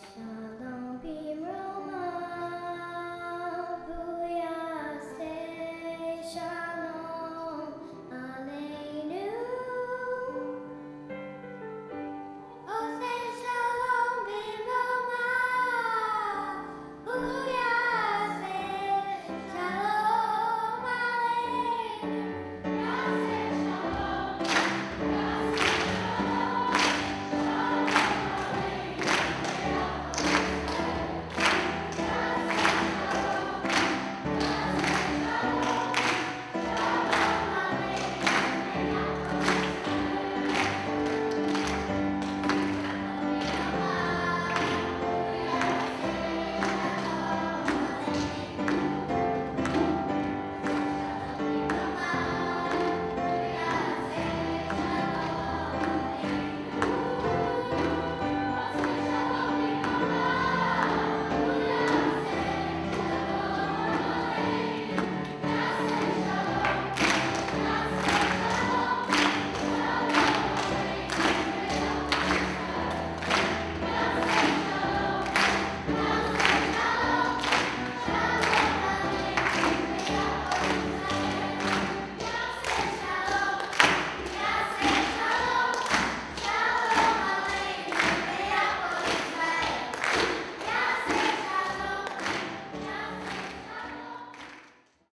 shine.